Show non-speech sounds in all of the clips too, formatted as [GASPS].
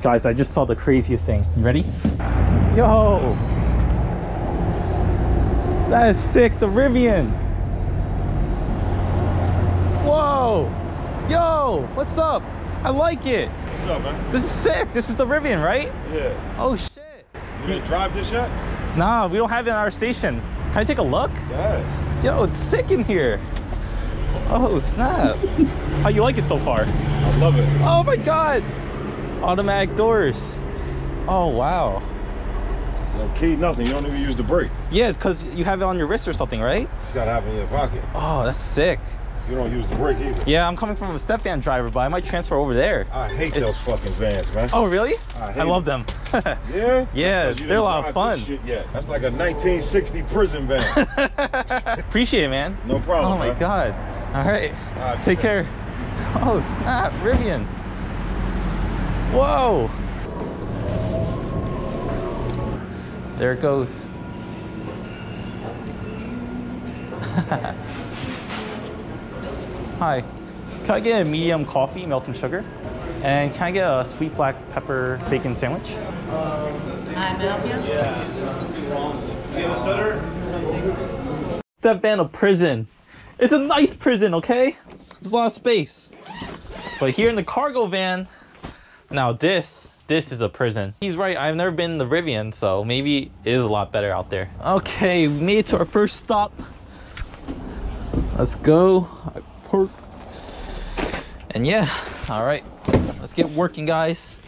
Guys, I just saw the craziest thing. You ready? Yo! That is sick, the Rivian! Whoa! Yo! What's up? I like it! What's up, man? This is sick! This is the Rivian, right? Yeah. Oh shit! You gonna drive this yet? Nah, we don't have it in our station. Can I take a look? Go ahead. Yo, it's sick in here! Oh, snap! [LAUGHS] How you like it so far? I love it. Oh my god! Automatic doors. Oh wow. No key, nothing. You don't even use the brake. Yeah, it's because you have it on your wrist or something, right? Just gotta have it in your pocket. Oh, that's sick. You don't use the brake either. Yeah, I'm coming from a step van driver, but I might transfer over there. I hate It's- those fucking vans, man. Oh, really? I hate love them. them. [LAUGHS] Yeah? Yeah, That's 'cause you they're a lot of fun. Yet. That's like a 1960 prison van. [LAUGHS] Appreciate it, man. No problem. Oh my man. god. All right. All right, Take man. care. [LAUGHS] Oh, snap. Rivian. Whoa. There it goes. [LAUGHS] Hi. Can I get a medium coffee, milk and sugar? And can I get a sweet black pepper bacon sandwich? Hi, may I help you? Step van of prison. It's a nice prison, okay? There's a lot of space. But here in the cargo van, now this, this is a prison. He's right, I've never been in the Rivian, so maybe it is a lot better out there. Okay, we made it to our first stop. Let's go. I park. And yeah, all right, let's get working, guys.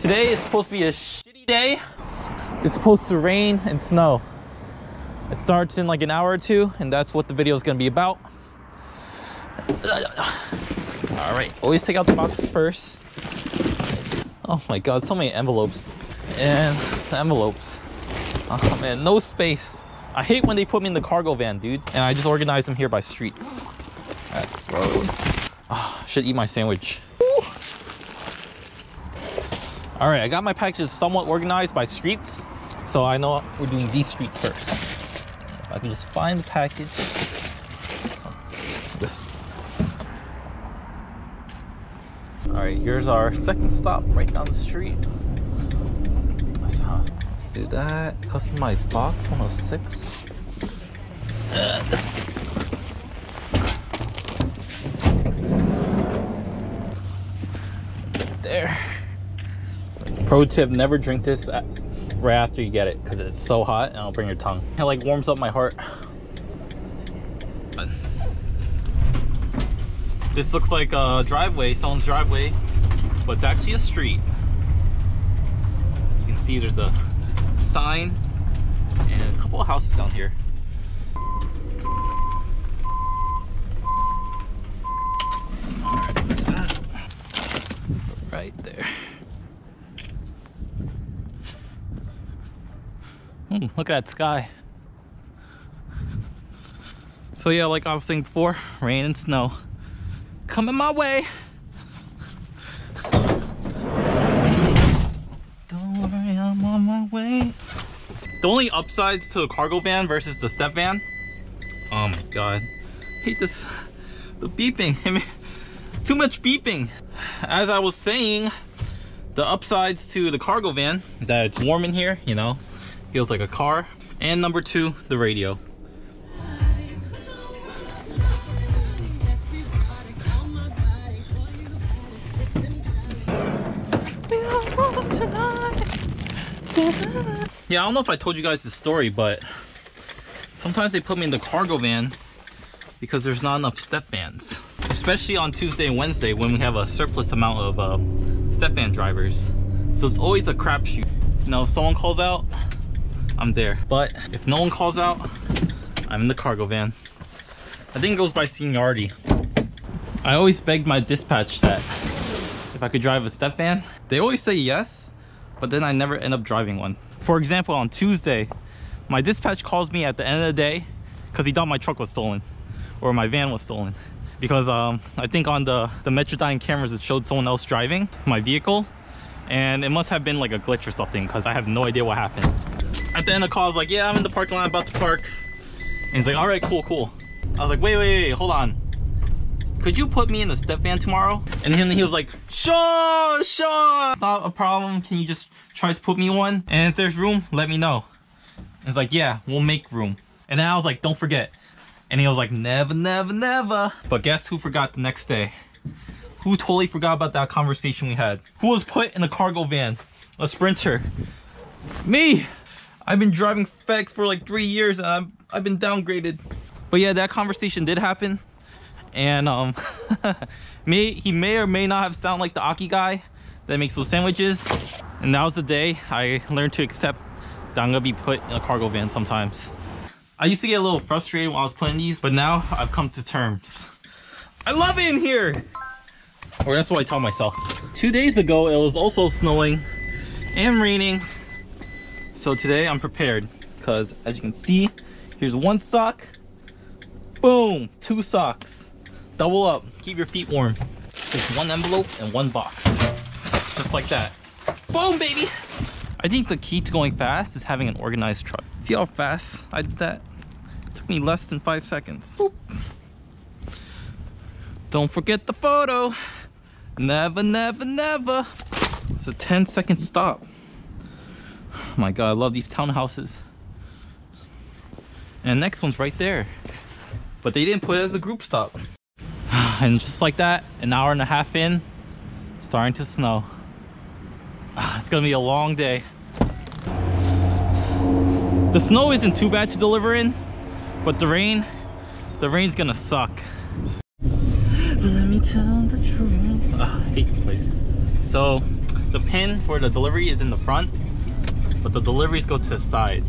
Today is supposed to be a shitty day. It's supposed to rain and snow. It starts in like an hour or two, and that's what the video is gonna be about. All right, always take out the boxes first. Oh my god, so many envelopes. And the envelopes. Oh man, no space. I hate when they put me in the cargo van, dude. And I just organize them here by streets. Alright, road. Ah, should eat my sandwich. All right, I got my packages somewhat organized by streets. So I know we're doing these streets first. If I can just find the package. This. All right, here's our second stop right down the street. Let's do that. Customized box 106. Uh, There. Pro tip: Never drink this right after you get it because it's so hot and it'll burn your tongue. It like warms up my heart. This looks like a driveway, someone's driveway, but it's actually a street. You can see there's a sign and a couple of houses down here. Right there. Hmm, look at that sky. So yeah, like I was saying before, rain and snow coming my way. Don't worry, I'm on my way. The only upsides to the cargo van versus the step van. Oh my god, hate this. The beeping. [LAUGHS] I mean, too much beeping. As I was saying, the upsides to the cargo van is that it's warm in here. You know, feels like a car. And number two, the radio. Yeah, I don't know if I told you guys the story, but sometimes they put me in the cargo van because there's not enough step vans. Especially on Tuesday and Wednesday when we have a surplus amount of uh, step van drivers. So it's always a crapshoot. You know, if someone calls out, I'm there. But if no one calls out, I'm in the cargo van. I think it goes by seniority. I always begged my dispatch that if I could drive a step van. They always say yes, but then I never end up driving one. For example, on Tuesday, my dispatch calls me at the end of the day because he thought my truck was stolen or my van was stolen. Because um, I think on the, the Netradyne cameras it showed someone else driving my vehicle and it must have been like a glitch or something because I have no idea what happened. At the end of the call, I was like, yeah, I'm in the parking lot about to park. And he's like, all right, cool, cool. I was like, wait, wait, wait, hold on. Could you put me in the step van tomorrow? And then he was like, sure, sure. It's not a problem. Can you just try to put me one? And if there's room, let me know. And it's like, yeah, we'll make room. And then I was like, don't forget. And he was like, never, never, never. But guess who forgot the next day? Who totally forgot about that conversation we had? Who was put in a cargo van? A sprinter. Me! I've been driving FedEx for like three years and I'm, I've been downgraded. But yeah, that conversation did happen. And um, [LAUGHS] may, he may or may not have sound like the Aki guy that makes those sandwiches. And that was the day I learned to accept that I'm gonna be put in a cargo van sometimes. I used to get a little frustrated when I was putting these, but now I've come to terms. I love it in here! Or that's what I tell myself. Two days ago, it was also snowing and raining. So today I'm prepared because as you can see, here's one sock. Boom, two socks. Double up, keep your feet warm. Just one envelope and one box. Just like that. Boom, baby! I think the key to going fast is having an organized truck. See how fast I did that? It took me less than five seconds. Boop. Don't forget the photo. Never, never, never. It's a 10 second stop. Oh my god, I love these townhouses. And next one's right there. But they didn't put it as a group stop. [LAUGHS] And just like that, an hour and a half in, starting to snow. [SIGHS] It's gonna be a long day. The snow isn't too bad to deliver in, but the rain, the rain's gonna suck. Let me tell the truth. [SIGHS] Ah, I hate this place. So, the pin for the delivery is in the front, but the deliveries go to the side.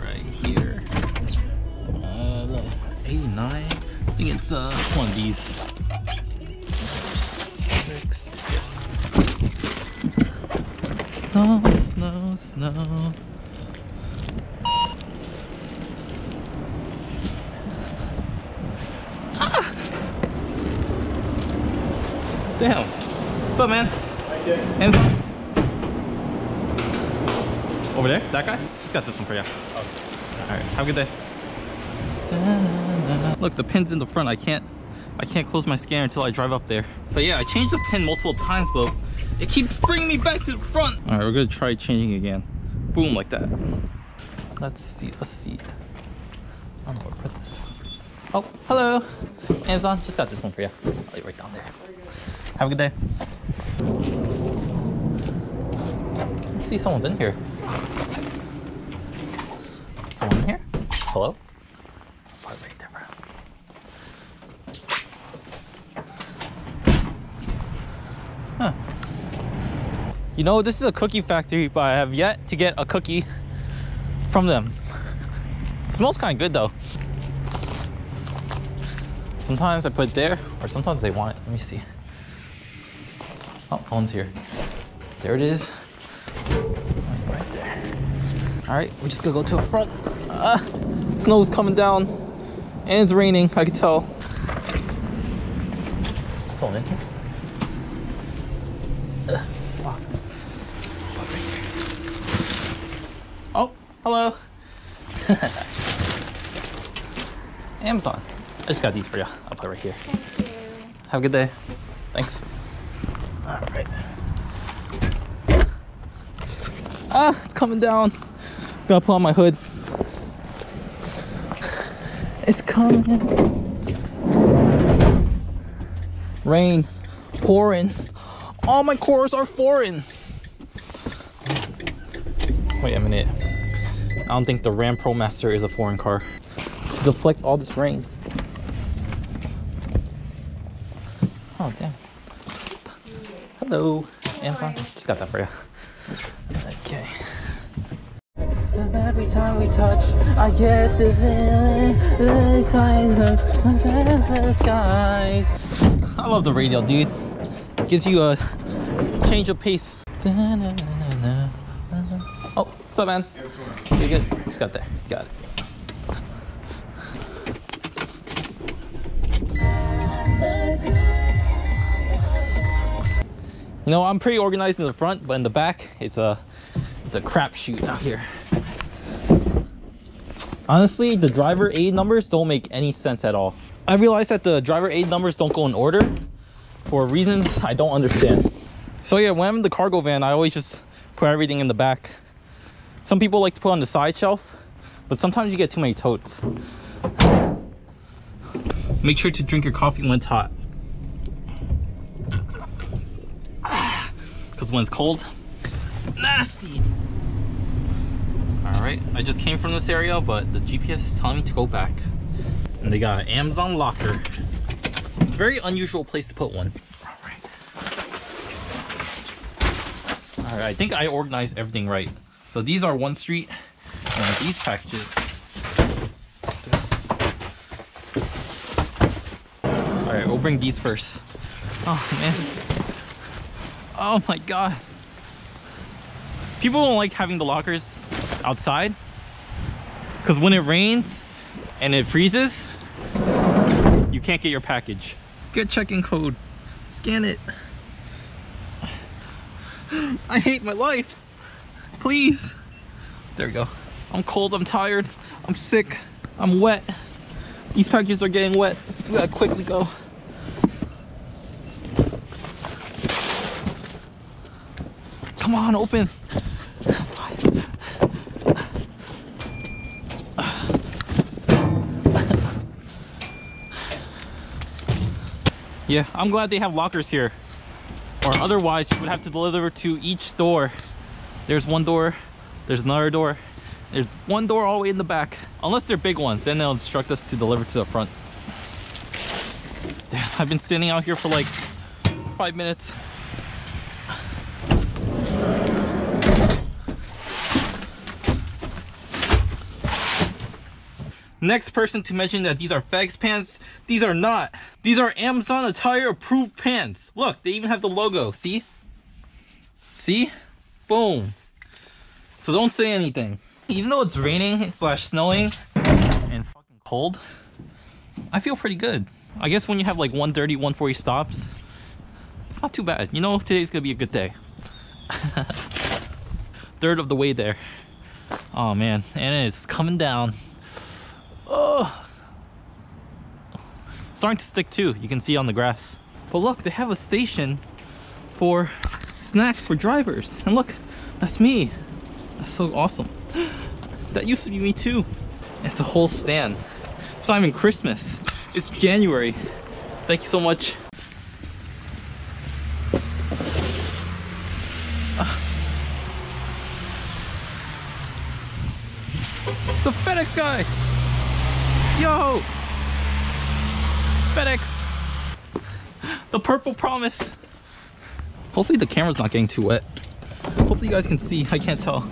Right here. Uh, 89. I think it's uh one of these. Six. Yes. this one. Snow, snow, snow. Damn. What's up, man? Hands on. Over there? That guy? Just got this one for you. Alright, have a good day. Look, the pin's in the front. I can't I can't close my scanner until I drive up there. But yeah, I changed the pin multiple times, but it keeps bringing me back to the front. Alright, we're gonna try changing again. Boom, like that. Let's see, let's see. I don't know where to put this. Oh, hello. Amazon, just got this one for you. I'll it right down there. Have a good day. I see someone's in here. Someone in here? Hello? Oh, right there, bro. Huh. You know, this is a cookie factory, but I have yet to get a cookie from them. It smells kind of good though. Sometimes I put it there, or sometimes they want it. Let me see. Oh, one's here. There it is. Right there. All right, we're just gonna go to the front. Ah, snow's coming down, and it's raining. I can tell. Here? Ugh, it's locked. Oh, right there. Oh, hello. [LAUGHS] Amazon. I just got these for you. I'll put it right here. Thank you. Have a good day. Thanks. All right. Ah, it's coming down. Gotta pull on my hood. It's coming. Rain pouring. All my cores are foreign. Wait a minute. I don't think the Ram Pro Master is a foreign car. To deflect all this rain. Oh, damn. Hello, Amazon. Just got that for you. Okay. Every time we touch, I get the feeling. Time the skies. I love the radio, dude. Gives you a change of pace. Oh, what's up, man? You good? Just got there. Got it. You know, I'm pretty organized in the front, but in the back, it's a it's a crapshoot out here. Honestly, the driver aid numbers don't make any sense at all. I realized that the driver aid numbers don't go in order for reasons I don't understand. So yeah, when I'm in the cargo van, I always just put everything in the back. Some people like to put on the side shelf, but sometimes you get too many totes. Make sure to drink your coffee when it's hot. Because when it's cold, nasty. All right, I just came from this area, but the GPS is telling me to go back. And they got an Amazon locker. Very unusual place to put one. All right. All right, I think I organized everything right. So these are one street, and these packages. This. All right, we'll bring these first. Oh man. Oh my god. People don't like having the lockers outside because when it rains and it freezes, you can't get your package. Get check-in code. Scan it. [GASPS] I hate my life. Please. There we go. I'm cold, I'm tired, I'm sick, I'm wet. These packages are getting wet. We gotta quickly go. Come on, open. Yeah, I'm glad they have lockers here. Or otherwise, you would have to deliver to each door. There's one door, there's another door, there's one door all the way in the back. Unless they're big ones, then they'll instruct us to deliver to the front. [LAUGHS] I've been standing out here for like five minutes. Next person to mention that these are FedEx pants, these are not. These are Amazon Attire approved pants. Look, they even have the logo, see? See? Boom. So don't say anything. Even though it's raining slash snowing and it's fucking cold, I feel pretty good. I guess when you have like 130, 140 stops, it's not too bad. You know, today's gonna be a good day. [LAUGHS] Third of the way there. Oh man, and it's coming down. Oh, starting to stick too. You can see on the grass. But look, they have a station for snacks for drivers. And look, that's me. That's so awesome. [GASPS] That used to be me too. It's a whole stand. It's not even Christmas. It's January. Thank you so much. Ah. It's the FedEx guy. Yo! FedEx! The purple promise! Hopefully the camera's not getting too wet. Hopefully you guys can see, I can't tell.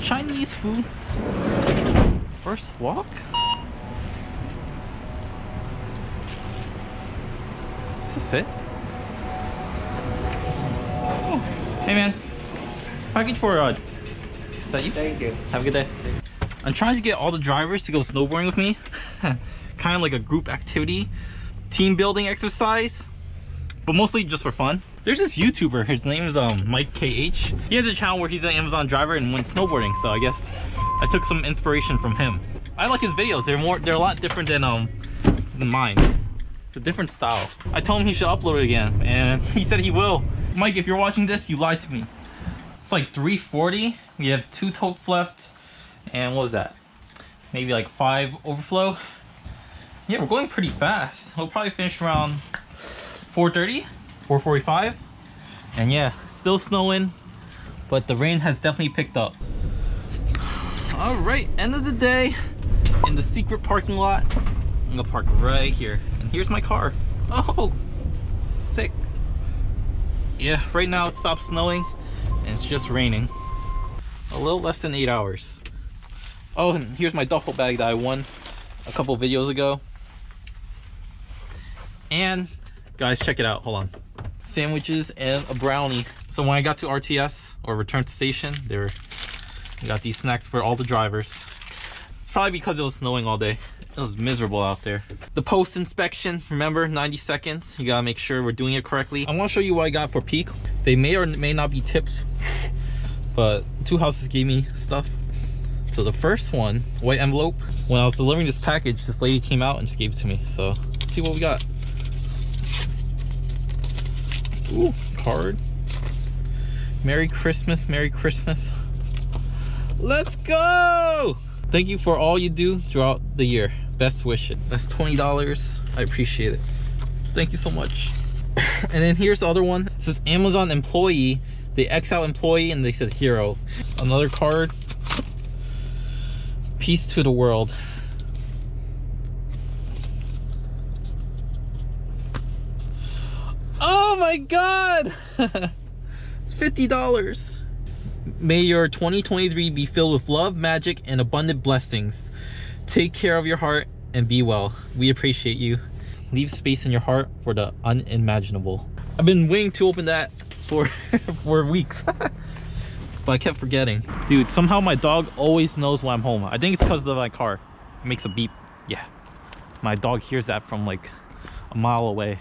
Chinese food. First walk? Is this it? Oh, hey man. Package for uh, is that you? Thank you. Have a good day. I'm trying to get all the drivers to go snowboarding with me. [LAUGHS] kind of like a group activity, team building exercise, but mostly just for fun. There's this YouTuber, his name is um, Mike KH. He has a channel where he's an Amazon driver and went snowboarding, so I guess I took some inspiration from him. I like his videos, they're more, they're a lot different than, um, than mine. It's a different style. I told him he should upload it again, and [LAUGHS] he said he will. Mike, if you're watching this, you lied to me. It's like 340. We have two totes left. And what was that? Maybe like five overflow. Yeah, we're going pretty fast. We'll probably finish around 4.30, 4.45. And yeah, still snowing, but the rain has definitely picked up. All right, end of the day in the secret parking lot. I'm gonna park right here. And here's my car. Oh, sick. Yeah, right now it stopped snowing and it's just raining. A little less than eight hours. Oh, and here's my duffel bag that I won a couple videos ago. And guys, check it out. Hold on. Sandwiches and a brownie. So when I got to RTS or return to station, they were got these snacks for all the drivers. It's probably because it was snowing all day. It was miserable out there. The post inspection, remember 90 seconds. You gotta make sure we're doing it correctly. I wanna show you what I got for peak. They may or may not be tips, but two houses gave me stuff. So the first one, white envelope. When I was delivering this package, this lady came out and just gave it to me. So let's see what we got. Ooh, card. Merry Christmas, Merry Christmas. Let's go! Thank you for all you do throughout the year. Best wishes. That's $20. I appreciate it. Thank you so much. [COUGHS] and then here's the other one. It says Amazon employee. They X out employee and they said hero. Another card. Peace to the world. Oh my god! [LAUGHS] $50. May your 2023 be filled with love, magic, and abundant blessings. Take care of your heart and be well. We appreciate you. Leave space in your heart for the unimaginable. I've been waiting to open that for [LAUGHS] for weeks. [LAUGHS] but I kept forgetting. Dude, somehow my dog always knows when I'm home. I think it's because of my car. It makes a beep. Yeah. My dog hears that from like a mile away.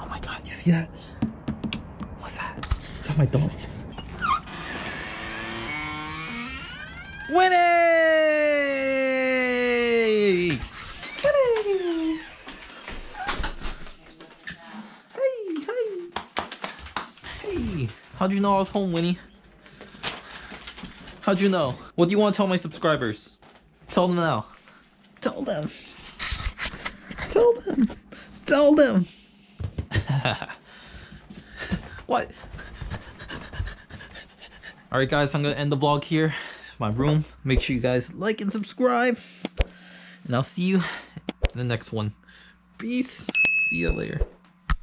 Oh my god, you see that? What's that? Is that my dog? Winnie! Winnie! Hey, hey! Hey! How'd you know I was home, Winnie? How'd you know? What do you want to tell my subscribers? Tell them now. Tell them. Tell them. Tell them. [LAUGHS] what? [LAUGHS] Alright guys, I'm gonna end the vlog here. My room. Make sure you guys like and subscribe. And I'll see you in the next one. Peace. See you later.